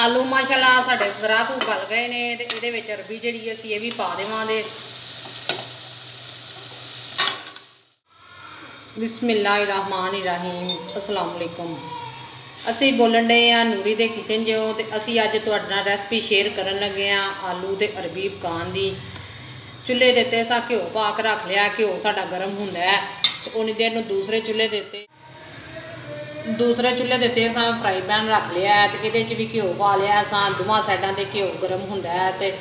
ਆਲੂ ਮਾਸ਼ਾਅੱਲਾ ਸਾਡੇ ਜ਼ਰਾ ਕੁ ਗਲ ਗਏ ਨੇ ਤੇ ਇਹਦੇ ਵਿੱਚ ਅਰਬੀ ਜਿਹੜੀ ਅਸੀਂ ਇਹ ਵੀ ਪਾ ਦੇਵਾਂਗੇ। ਬਿਸਮਿਲ੍ਲਾਹਿਰਰਹਿਮਾਨਿਰਰਹੀਮ, ਅਸਲਾਮ ਅਲੈਕੁਮ। ਅਸੀਂ ਬੋਲਣ ਦੇ ਆ ਨੂਰੀ ਦੇ ਕਿਚਨ ਜੋ ਤੇ ਅਸੀਂ ਅੱਜ ਤੁਹਾਡੇ ਨਾਲ ਰੈਸਪੀ ਸ਼ੇਅਰ ਕਰਨ ਲੱਗੇ ਆ ਆਲੂ ਤੇ ਅਰਬੀ ਪਕਾਉਣ ਦੀ। ਚੁੱਲ੍ਹੇ ਦੇ ਉੱਤੇ ਅਸਾਂ ਘਿਓ ਪਾ ਕੇ ਰੱਖ ਲਿਆ, ਘਿਓ ਸਾਡਾ ਗਰਮ ਹੁੰਦਾ ਹੈ, ਤੇ ਉਨੀ ਦੇਰ ਨੂੰ ਦੂਸਰੇ ਚੁੱਲ੍ਹੇ ਦੇ ਉੱਤੇ ਦੂਸਰੇ ਚੁੱਲ੍ਹੇ ਦੇ ਉੱਤੇ ਅਸਾਂ ਫਰਾਈ ਪੈਨ ਰੱਖ ਲਿਆ ਹੈ ਤੇ ਇਹਦੇ 'ਚ ਵੀ ਘਿਓ ਪਾ ਲਿਆ ਅਸਾਂ ਦੋਵਾਂ ਸਾਈਡਾਂ ਤੇ ਘਿਓ ਗਰਮ ਹੁੰਦਾ ਹੈ ਤੇ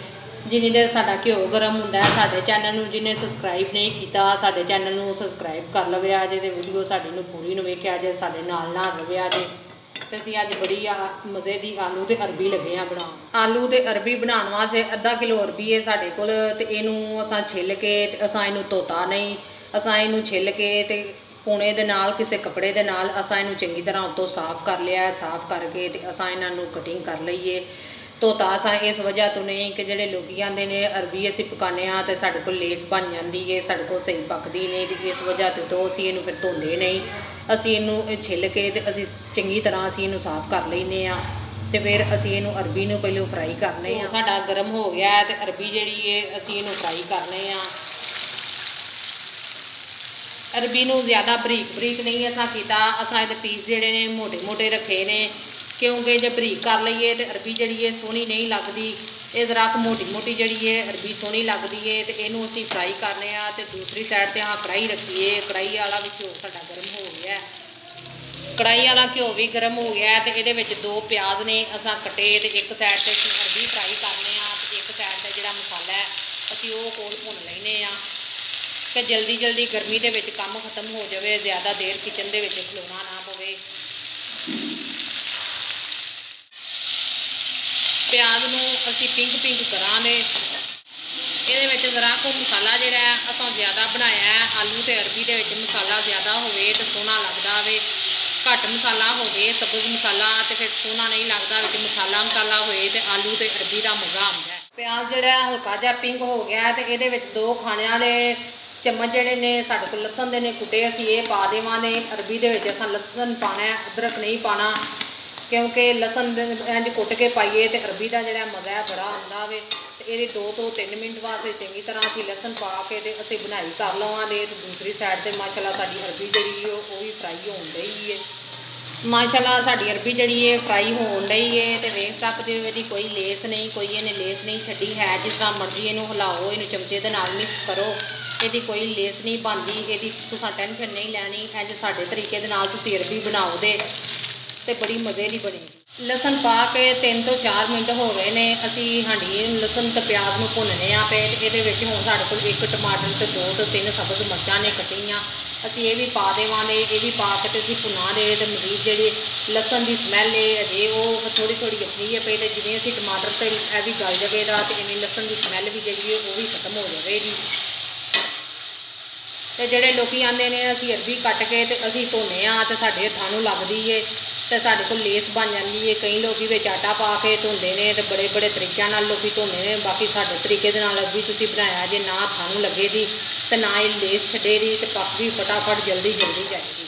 ਜਿੰਨੀ ਦੇਰ ਸਾਡਾ ਘਿਓ ਗਰਮ ਹੁੰਦਾ ਹੈ, ਸਾਡੇ ਚੈਨਲ ਨੂੰ ਜਿਹਨੇ ਸਬਸਕ੍ਰਾਈਬ ਨਹੀਂ ਕੀਤਾ, ਸਾਡੇ ਚੈਨਲ ਨੂੰ ਸਬਸਕ੍ਰਾਈਬ ਕਰ ਲਵਿਆ ਜੇ ਤੇ ਵੀਡੀਓ ਸਾਡੀ ਨੂੰ ਪੂਰੀ ਨੂੰ ਵੇਖਿਆ ਜੇ, ਸਾਡੇ ਨਾਲ ਨਾ ਰਵੇ ਆ ਜੇ ਤੇ ਅਸੀਂ ਅੱਜ ਬੜੀ ਆ ਮਜ਼ੇ ਦੀ ਆਲੂ ਤੇ ਅਰਬੀ ਲੱਗੇ ਆ ਬਣਾਉਣ। ਆਲੂ ਤੇ ਅਰਬੀ ਬਣਾਉਣ ਵਾਸਤੇ ਅੱਧਾ ਕਿਲੋ ਅਰਬੀ ਹੈ ਸਾਡੇ ਕੋਲ ਤੇ ਇਹਨੂੰ ਅਸਾਂ ਛਿੱਲ ਕੇ ਤੇ ਅਸਾਂ ਇਹਨੂੰ ਧੋਤਾ ਨਹੀਂ, ਅਸਾਂ ਇਹਨੂੰ ਛਿੱਲ ਕੇ ਤੇ ਪੂਣੇ ਦੇ ਨਾਲ, ਕਿਸੇ ਕੱਪੜੇ ਦੇ ਨਾਲ ਅਸਾਂ ਇਹਨੂੰ ਚੰਗੀ ਤਰ੍ਹਾਂ ਉੱਤੋਂ ਸਾਫ਼ ਕਰ ਲਿਆ ਸਾਫ਼ ਕਰਕੇ ਤੇ ਅਸਾਂ ਇਹਨਾਂ ਨੂੰ ਕਟਿੰਗ ਕਰ ਲਈਏ। ਧੋਤਾ ਅਸਾਂ ਇਸ ਵਜ੍ਹਾ ਤੋਂ ਨਹੀਂ ਕਿ ਜਿਹੜੇ ਲੋਕੀ ਆਂਦੇ ਨੇ, ਅਰਬੀ ਅਸੀਂ ਪਕਾਉਂਦੇ ਆ ਤੇ ਸਾਡੇ ਕੋਲ ਲੇਸ ਬਣ ਜਾਂਦੀ ਏ, ਸਾਡੇ ਕੋਲ ਸਹੀ ਪੱਕਦੀ ਨਹੀਂ ਤੇ ਇਸ ਵਜ੍ਹਾ ਤੋਂ ਅਸੀਂ ਇਹਨੂੰ ਫਿਰ ਧੋਂਦੇ ਨਹੀਂ। ਅਸੀਂ ਇਹਨੂੰ ਛਿੱਲ ਕੇ ਤੇ ਅਸੀਂ ਚੰਗੀ ਤਰ੍ਹਾਂ ਅਸੀਂ ਇਹਨੂੰ ਸਾਫ਼ ਕਰ ਲੈਨੇ ਆ ਤੇ ਫਿਰ ਅਸੀਂ ਇਹਨੂੰ ਅਰਬੀ ਨੂੰ ਪਹਿਲਾਂ ਫਰਾਈ ਕਰਨੇ ਆ ਸਾਡਾ ਗਰਮ ਹੋ ਗਿਆ ਤੇ ਅਰਬੀ ਜਿਹੜੀ ਏ ਅਸੀਂ ਇਹਨੂੰ ਫਰਾਈ ਕਰਨੇ ਆ ਅਰਬੀ ਨੂੰ ਜ਼ਿਆਦਾ ਬਰੀਕ ਬਰੀਕ ਨਹੀਂ ਅਸਾਂ ਕੀਤਾ। ਅਸਾਂ ਇਹਦੇ ਪੀਸ ਜਿਹੜੇ ਨੇ ਮੋٹے ਮੋٹے ਰੱਖੇ ਨੇ। ਕਿਉਂਕਿ ਜੇ ਬਰੀਕ ਕਰ ਲਈਏ ਤੇ ਅਰਬੀ ਜਿਹੜੀ ਹੈ, ਸੋਹਣੀ ਨਹੀਂ ਲੱਗਦੀ। ਇਹ ਜ਼ਰਾ ਮੋਟੀ ਮੋਟੀ ਜਿਹੜੀ ਹੈ, ਅਰਬੀ ਸੋਹਣੀ ਲੱਗਦੀ ਹੈ ਤੇ ਇਹਨੂੰ ਅਸੀਂ ਫਰਾਈ ਕਰਨੇ ਆ ਤੇ ਦੂਸਰੀ ਸਾਈਡ ਤੇ ਆ ਕੜਾਈ ਰੱਖੀਏ। ਕੜਾਈ ਵਾਲਾ ਵੀ ਘਿਓ ਸਾਡਾ ਗਰਮ ਹੋ ਗਿਆ। ਕੜਾਈ ਵਾਲਾ ਘਿਓ ਵੀ ਗਰਮ ਹੋ ਗਿਆ ਤੇ ਇਹਦੇ ਵਿੱਚ ਦੋ ਪਿਆਜ਼ ਨੇ ਅਸਾਂ ਕੱਟੇ ਤੇ ਇੱਕ ਸਾਈਡ ਤੇ ਅਰਬੀ ਫਰਾਈ ਕਰਨੇ ਆ ਤੇ ਇੱਕ ਸਾਈਡ ਤੇ ਜਿਹੜਾ ਮਸਾਲਾ ਹੈ, ਅਸੀਂ ਉਹ ਕੋਲ ਭੁੰਨ ਲੈਨੇ ਆ। ਕਿ ਜਲਦੀ ਜਲਦੀ ਗਰਮੀ ਦੇ ਵਿੱਚ ਕੰਮ ਖਤਮ ਹੋ ਜਾਵੇ, ਜ਼ਿਆਦਾ ਦੇਰ ਕਿਚਨ ਦੇ ਵਿੱਚ ਖਲੋਣਾ ਨਾ ਪਵੇ। ਪਿਆਜ਼ ਨੂੰ ਅਸੀਂ ਪਿੰਕ ਪਿੰਕ ਕਰਾਂਗੇ। ਇਹਦੇ ਵਿੱਚ ਜ਼ਰਾ ਕੋ ਮਸਾਲਾ ਜਿਹੜਾ ਅਸਾਂ ਜ਼ਿਆਦਾ ਬਣਾਇਆ ਹੈ। ਆਲੂ ਤੇ ਅਰਬੀ ਦੇ ਵਿੱਚ ਮਸਾਲਾ ਜ਼ਿਆਦਾ ਹੋਵੇ ਤੇ ਸੋਹਣਾ ਲੱਗਦਾ ਹੋਵੇ ਘੱਟ ਮਸਾਲਾ ਹੋਵੇ, ਸਬਜ਼ ਮਸਾਲਾ ਤੇ ਫਿਰ ਸੋਹਣਾ ਨਹੀਂ ਲੱਗਦਾ ਵਿੱਚ ਮਸਾਲਾ ਮਸਾਲਾ ਹੋਏ ਤੇ ਆਲੂ ਤੇ ਅਰਬੀ ਦਾ ਮਜ਼ਾ ਆਉਂਦਾ ਪਿਆਜ਼ ਜਿਹੜਾ ਹਲਕਾ ਜਿਹਾ ਪਿੰਕ ਹੋ ਗਿਆ ਤੇ ਇਹਦੇ ਵਿੱਚ ਦੋ ਖਾਣਿਆਂ ਦੇ ਚਮਚ ਜਿਹੜੇ ਨੇ ਸਾਡੇ ਕੋਲ ਲਸਣ ਦੇ ਨੇ, ਕੁੱਟੇ ਅਸੀਂ ਇਹ ਪਾ ਦੇਵਾਂਗੇ। ਅਰਬੀ ਦੇ ਵਿੱਚ ਅਸਾਂ ਲਸਣ ਪਾਣਾ ਹੈ, ਅਦਰਕ ਨਹੀਂ ਪਾਣਾ, ਕਿਉਂਕਿ ਲਸਣ ਇੰਜ ਕੁੱਟ ਕੇ ਪਾਈਏ ਤੇ ਅਰਬੀ ਦਾ ਜਿਹੜਾ ਮਜ਼ਾ ਹੈ ਬੜਾ ਆਉਂਦਾ ਵੇ। ਤੇ ਇਹਦੇ 2 ਤੋਂ 3 ਮਿੰਟ ਵਾਸਤੇ ਚੰਗੀ ਤਰ੍ਹਾਂ ਅਸੀਂ ਲਸਣ ਪਾ ਕੇ ਤੇ ਅਸੀਂ ਬਣਾਈ ਕਰ ਲਵਾਂਗੇ ਤੇ ਦੂਸਰੀ ਸਾਈਡ ਤੇ ਮਾਸ਼ਾਅੱਲਾ ਸਾਡੀ ਅਰਬੀ ਜਿਹੜੀ ਉਹ ਉਹ ਵੀ ਫਰਾਈ ਹੋਣ ਡਈ ਹੈ ਮਾਸ਼ਾਅੱਲਾ ਸਾਡੀ ਅਰਬੀ ਜਿਹੜੀ ਹੈ ਫਰਾਈ ਹੋਣ ਲਈ ਏ ਤੇ ਵੇਖ ਸਕਦੇ ਹੋ ਇਹਦੀ ਕੋਈ ਲੇਸ ਨਹੀਂ, ਕੋਈ ਇਹਨੇ ਲੇਸ ਨਹੀਂ ਛੱਡੀ, ਹੈ ਜਿਸ ਤਰ੍ਹਾਂ ਮਰਜ਼ੀ ਇਹਨੂੰ ਹਿਲਾਓ, ਇਹਨੂੰ ਚਮਚੇ ਦੇ ਨਾਲ ਮਿਕਸ ਕਰੋ। ਇਹਦੀ ਕੋਈ ਲੇਸ ਨਹੀਂ ਬਣਦੀ, ਇਹਦੀ ਤੁਸੀਂ ਟੈਨਸ਼ਨ ਨਹੀਂ ਲੈਣੀ ਇੰਜ ਸਾਡੇ ਤਰੀਕੇ ਦੇ ਨਾਲ ਤੁਸੀਂ ਅਰਬੀ ਬਣਾਓ ਦੇ। ਤੇ ਬੜੀ ਮਜ਼ੇ ਦੀ ਬਣੇਗੀ ਲਸਣ ਪਾ ਕੇ 3 ਤੋਂ 4 ਮਿੰਟ ਹੋ ਗਏ ਨੇ, ਅਸੀਂ ਹਾਂਡੀ ਲਸਣ ਤੇ ਪਿਆਜ਼ ਨੂੰ ਭੁੰਨਨੇ ਆ ਪਏ ਇਹਦੇ ਵਿੱਚ ਹੁਣ ਸਾਡੇ ਕੋਲ ਇੱਕ ਟਮਾਟਰ ਤੇ ਦੋ ਤੋਂ ਤਿੰਨ ਸਬਜ਼ ਮਿਰਚਾਂ ਨੇ ਕੱਟੀਆਂ। ਅਸੀਂ ਇਹ ਵੀ ਪਾ ਦੇਵਾਂਗੇ, ਇਹ ਵੀ ਪਾ ਕੇ ਤੇ ਅਸੀਂ ਭੁਨਾ ਦੇ, ਤੇ ਮਜ਼ੀਦ ਜਿਹੜੀ ਲਸਣ ਦੀ ਸਮੈਲ ਹੈ ਅਜੇ ਉਹ ਥੋੜੀ ਥੋੜੀ ਆਪਣੀ ਹੈ ਪਈ ਤੇ ਜਿਵੇਂ ਅਸੀਂ ਟਮਾਟਰ ਤੇ ਇਹ ਵੀ ਗਲ ਜਾਵੇਗਾ ਤੇ ਇਵੇਂ ਲਸਣ ਦੀ ਸਮੈਲ ਵੀ ਜਿਹੜੀ ਉਹ ਵੀ ਖਤਮ ਹੋ ਜਾਵੇਗੀ। ਤੇ ਜਿਹੜੇ ਲੋਕੀ ਆਂਦੇ ਨੇ, ਅਸੀਂ ਅਰਬੀ ਕੱਟ ਕੇ ਤੇ ਅਸੀਂ ਧੋਨੇ ਆ ਤੇ ਸਾਡੇ ਹੱਥਾਂ ਨੂੰ ਲੱਗਦੀ ਏ ਤੇ ਸਾਡੇ ਕੋਲ ਲੇਸ ਬਣ ਜਾਂਦੀ ਏ। ਕਈ ਲੋਕੀ ਵਿੱਚ ਆਟਾ ਪਾ ਕੇ ਧੋਂਦੇ ਨੇ ਤੇ ਬੜੇ ਬੜੇ ਤਰੀਕਿਆਂ ਨਾਲ ਲੋਕੀ ਧੋਂਦੇ ਨੇ। ਬਾਕੀ ਸਾਡੇ ਤਰੀਕੇ ਦੇ ਨਾਲ ਅਰਬੀ ਤੁਸੀਂ ਬਣਾਇਆ, ਜੇ ਨਾ ਹੱਥਾਂ ਨੂੰ ਲੱਗੇ ਦੀ ਤੇ ਨਾ ਇਹ ਲੇਸ ਛੱਡੇ ਦੀ ਤੇ ਪੱਕ ਵੀ ਫਟਾਫਟ ਜਲਦੀ ਜਲਦੀ ਜਾਏਗੀ।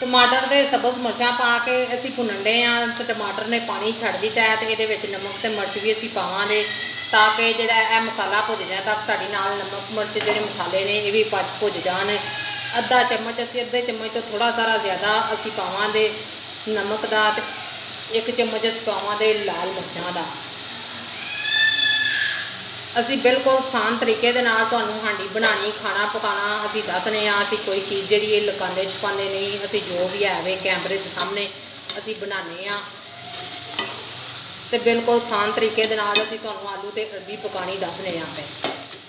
ਟਮਾਟਰ ਦੇ ਸਬਜ਼ ਮਿਰਚਾਂ ਪਾ ਕੇ ਅਸੀਂ ਭੁੰਨਣ ਆ ਤੇ ਟਮਾਟਰ ਨੇ ਪਾਣੀ ਛੱਡ ਦਿੱਤਾ ਹੈ ਤੇ ਇਹਦੇ ਵਿੱਚ ਨਮਕ ਤੇ ਮਿਰਚ ਵੀ ਅਸੀਂ ਪਾਵਾਂਗੇ। ਤਾਂ ਕਿ ਜਿਹੜਾ ਇਹ ਮਸਾਲਾ ਭੁੱਜ ਜਾਏ ਤਾਂ ਸਾਡੀ ਨਾਲ ਨਮਕ, ਮਿਰਚ ਜਿਹੜੇ ਮਸਾਲੇ ਨੇ ਇਹ ਵੀ ਭੁੱਜ ਜਾਣ। ਅੱਧਾ ਚਮਚ ਅਸੀਂ ਅੱਧੇ ਚਮਚ ਤੋਂ ਥੋੜਾ ਸਾਰਾ ਜ਼ਿਆਦਾ ਅਸੀਂ ਪਾਵਾਂਗੇ ਨਮਕ ਦਾ ਤੇ ਇੱਕ ਚਮਚ ਅਸੀਂ ਪਾਵਾਂਗੇ ਲਾਲ ਮਿਰਚਾਂ ਦਾ। ਅਸੀਂ ਬਿਲਕੁਲ ਆਸਾਨ ਤਰੀਕੇ ਦੇ ਨਾਲ ਤੁਹਾਨੂੰ ਹਾਂਡੀ ਬਣਾਣੀ ਖਾਣਾ ਪਕਾਣਾ ਅਸੀਂ ਦੱਸਨੇ ਆ ਅਸੀਂ ਕੋਈ ਚੀਜ਼ ਜਿਹੜੀ ਇਹ ਲਕਾਂਦੇ ਛਪਾਉਂਦੇ ਨਹੀਂ, ਅਸੀਂ ਜੋ ਵੀ ਹੈ, ਵੇ ਕੈਮਰੇ ਦੇ ਸਾਹਮਣੇ ਅਸੀਂ ਬਣਾਉਂਦੇ ਆ ਤੇ ਬਿਲਕੁਲ ਆਸਾਨ ਤਰੀਕੇ ਦੇ ਨਾਲ ਅਸੀਂ ਤੁਹਾਨੂੰ ਆਲੂ ਤੇ ਅਰਬੀ ਪਕਾਣੀ ਦੱਸਨੇ ਆ ਪਏ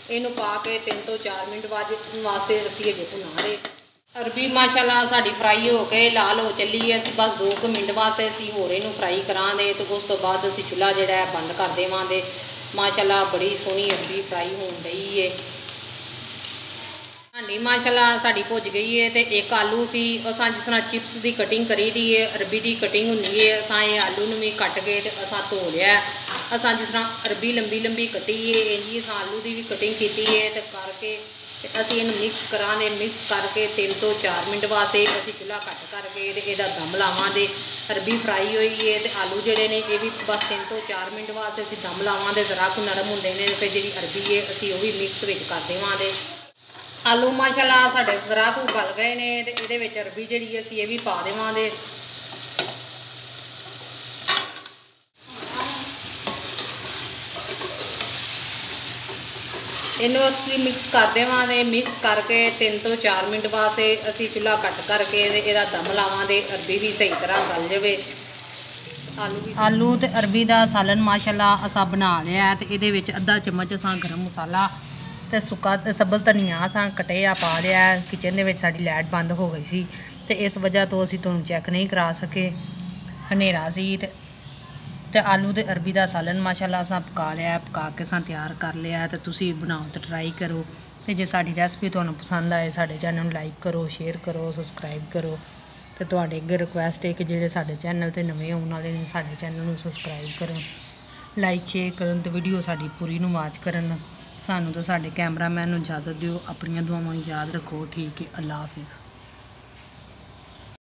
ਇਹਨੂੰ ਪਾ ਕੇ 3 ਤੋਂ 4 ਮਿੰਟ ਬਾਅਦ ਵਾਸਤੇ ਅਸੀਂ ਅਜੇ ਭੁਨਾ ਰਹੇ ਅਰਬੀ ਮਾਸ਼ਾਅੱਲਾ ਸਾਡੀ ਫਰਾਈ ਹੋ ਕੇ ਲਾਲ ਹੋ ਚੱਲੀ ਹੈ। ਅਸੀਂ ਬਸ 2 ਮਿੰਟ ਵਾਸਤੇ ਅਸੀਂ ਹੋਰ ਇਹਨੂੰ ਫਰਾਈ ਕਰਾਂਗੇ ਤੇ ਉਸ ਤੋਂ ਬਾਅਦ ਅਸੀਂ ਚੁੱਲ੍ਹਾ ਜਿਹੜਾ ਹੈ ਬੰਦ ਕਰ ਦੇਵਾਂਗੇ। ਮਾਸ਼ਾਅੱਲਾ ਬੜੀ ਸੋਹਣੀ ਅਰਬੀ ਫਰਾਈ ਹੋਣ ਡਈ ਹੈ ਹਾਂਡੀ ਮਾਸ਼ਾਅੱਲਾ ਸਾਡੀ ਭੁੱਜ ਗਈ ਹੈ ਤੇ ਇੱਕ ਆਲੂ ਸੀ ਅਸਾਂ ਜਿਸ ਤਰ੍ਹਾਂ ਚਿਪਸ ਦੀ ਕਟਿੰਗ ਕਰੀ ਦੀ ਹੈ ਅਰਬੀ ਦੀ ਕਟਿੰਗ ਹੁੰਦੀ ਹੈ ਅਸਾਂ ਇਹ ਆਲੂ ਨੂੰ ਵੀ ਕੱਟ ਕੇ ਤੇ ਅਸਾਂ ਧੋ ਲਿਆ। ਅਸਾਂ ਜਿਸ ਤਰ੍ਹਾਂ ਅਰਬੀ ਲੰਬੀ ਲੰਬੀ ਕੱਟੀ ਹੈ ਇੰਜੀ ਅਸਾਂ ਆਲੂ ਦੀ ਵੀ ਕਟਿੰਗ ਕੀਤੀ ਹੈ ਤੇ ਕਰਕੇ ਤੇ ਅਸੀਂ ਇਹਨੂੰ ਮਿਕਸ ਕਰਾਂਗੇ ਮਿਕਸ ਕਰਕੇ 3 ਤੋਂ 4 ਮਿੰਟ ਵਾਸਤੇ ਅਸੀਂ ਚੁੱਲ੍ਹਾ ਕੱਟ ਕਰਕੇ ਤੇ ਇਹਦਾ ਦਮ ਲਾਵਾਂਗੇ। ਅਰਬੀ ਫਰਾਈ ਹੋਈ ਹੈ ਤੇ ਆਲੂ ਜਿਹੜੇ ਨੇ ਇਹ ਵੀ ਬਸ 3 ਤੋਂ 4 ਮਿੰਟ ਵਾਸਤੇ ਅਸੀਂ ਦਮ ਲਾਵਾਂਗੇ, ਜ਼ਰਾ ਕੁ ਨਰਮ ਹੁੰਦੇ ਨੇ ਫਿਰ ਜਿਹੜੀ ਅਰਬੀ ਹੈ ਅਸੀਂ ਉਹ ਵੀ ਮਿਕਸ ਵਿੱਚ ਕਰ ਦੇਵਾਂਗੇ। ਆਲੂ ਮਾਸ਼ਾਅੱਲਾ ਸਾਡੇ ਜ਼ਰਾ ਕੁ ਗਏ ਨੇ ਤੇ ਇਹਦੇ ਵਿੱਚ ਅਰਬੀ ਜਿਹੜੀ ਅਸੀਂ ਇਹ ਵੀ ਪਾ ਦੇਵਾਂਗੇ। ਇਹਨੂੰ ਅਸੀਂ ਮਿਕਸ ਕਰ ਦੇਵਾਂਗੇ ਮਿਕਸ ਕਰਕੇ 3 ਤੋਂ 4 ਮਿੰਟ ਵਾਸਤੇ ਅਸੀਂ ਚੁੱਲ੍ਹਾ ਕੱਟ ਕਰਕੇ ਤੇ ਇਹਦਾ ਦਮ ਲਾਵਾਂਗੇ, ਅਰਬੀ ਵੀ ਸਹੀ ਤਰ੍ਹਾਂ ਗਲ ਜਾਵੇ। ਆਲੂ ਆਲੂ ਤੇ ਅਰਬੀ ਦਾ ਸਾਲਨ ਮਾਸ਼ਾਅੱਲਾ ਅਸਾਂ ਬਣਾ ਲਿਆ ਤੇ ਇਹਦੇ ਵਿੱਚ ਅੱਧਾ ਚਮਚ ਅਸਾਂ ਗਰਮ ਮਸਾਲਾ ਤੇ ਸੁੱਕਾ ਸਬਜ਼ ਧਨੀਆ ਅਸਾਂ ਕਟਿਆ ਪਾ ਲਿਆ ਕਿਚਨ ਦੇ ਵਿੱਚ ਸਾਡੀ ਲਾਈਟ ਬੰਦ ਹੋ ਗਈ ਸੀ ਤੇ ਇਸ ਵਜ੍ਹਾ ਤੋਂ ਅਸੀਂ ਤੁਹਾਨੂੰ ਚੈੱਕ ਨਹੀਂ ਕਰਾ ਸਕੇ। ਹਨੇਰਾ ਸੀ ਤੇ ਤੇ ਆਲੂ ਤੇ ਅਰਬੀ ਦਾ ਸਾਲਨ ਮਾਸ਼ਾਅੱਲਾ ਅਸਾਂ ਪਕਾ ਲਿਆ, ਪਕਾ ਕੇ ਅਸਾਂ ਤਿਆਰ ਕਰ ਲਿਆ ਤੇ ਤੁਸੀਂ ਬਣਾਓ ਤੇ ਟਰਾਈ ਕਰੋ। ਤੇ ਜੇ ਸਾਡੀ ਰੈਸਪੀ ਤੁਹਾਨੂੰ ਪਸੰਦ ਆਏ, ਸਾਡੇ ਚੈਨਲ ਨੂੰ ਲਾਈਕ ਕਰੋ ਸ਼ੇਅਰ ਕਰੋ ਸਬਸਕ੍ਰਾਈਬ ਕਰੋ। ਤੇ ਤੁਹਾਡੇ ਅੱਗੇ ਰਿਕੁਐਸਟ ਹੈ ਕਿ ਜਿਹੜੇ ਸਾਡੇ ਚੈਨਲ ਤੇ ਨਵੇਂ ਆਉਣ ਵਾਲੇ ਨੇ, ਸਾਡੇ ਚੈਨਲ ਨੂੰ ਸਬਸਕ੍ਰਾਈਬ ਕਰੋ। ਲਾਈਕ ਸ਼ੇਅਰ ਕਰਨ ਤੇ ਵੀਡੀਓ ਸਾਡੀ ਪੂਰੀ ਨੂੰ ਵਾਚ ਕਰਨ। ਸਾਨੂੰ ਤਾਂ ਸਾਡੇ ਕੈਮਰਾਮੈਨ ਨੂੰ ਇਜਾਜ਼ਤ ਦਿਓ, ਆਪਣੀਆਂ ਦੁਆਵਾਂ ਨੂੰ ਯਾਦ ਰੱਖੋ। ਠੀਕ ਹੈ ਅੱਲਾ ਹਾਫਿਜ਼।